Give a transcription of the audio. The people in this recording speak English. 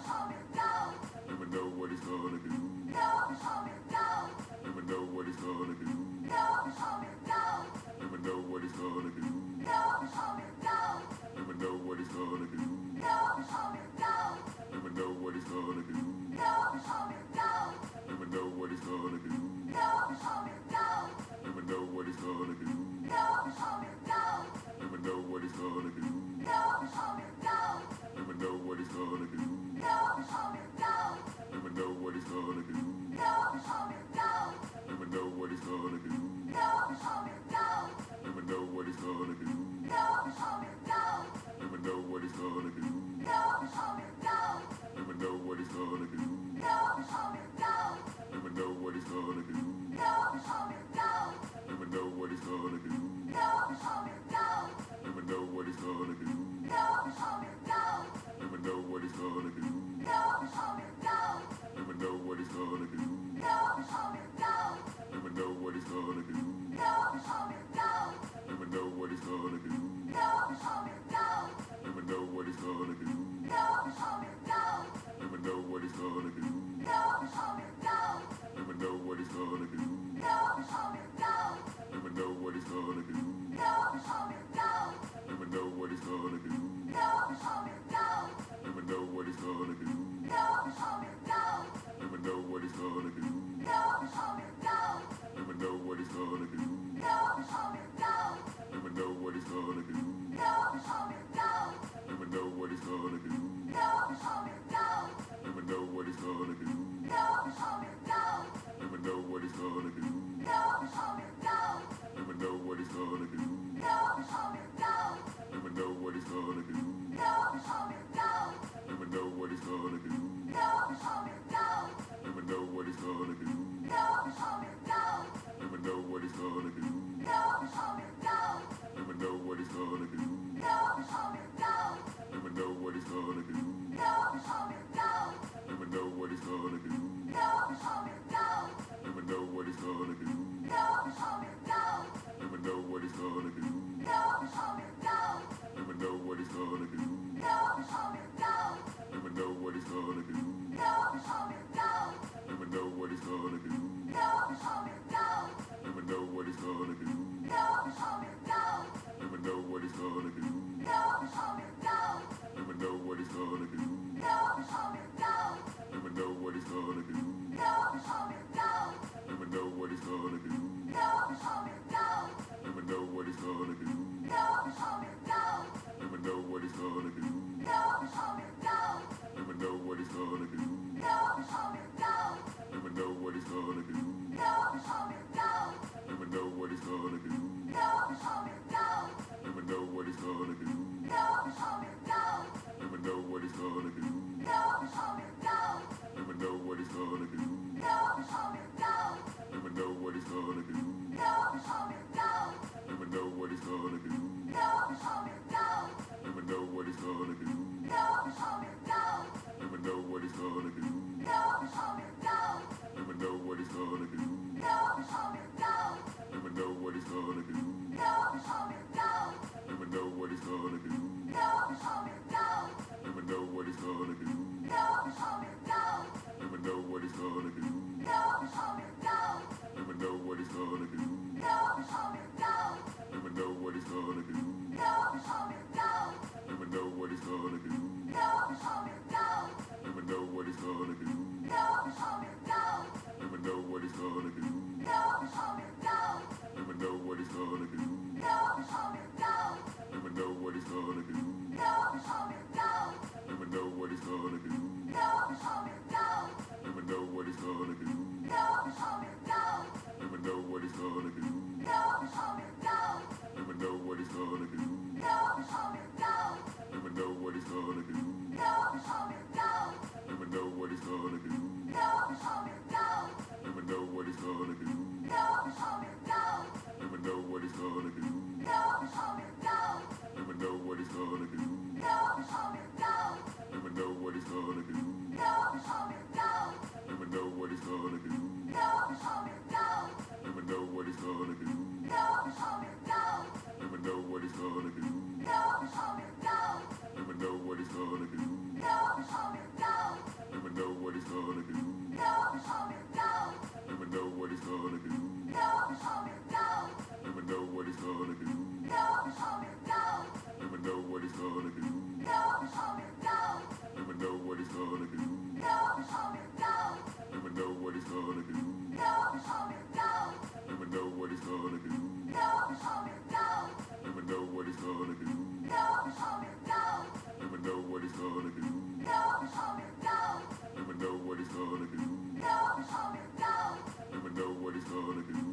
Never know what he's gonna do. Never know what he's gonna do. Never know what he's gonna do. Never know what he's gonna do. Never know what he's gonna do. Lord. gonna do. Let me know what he's gonna do.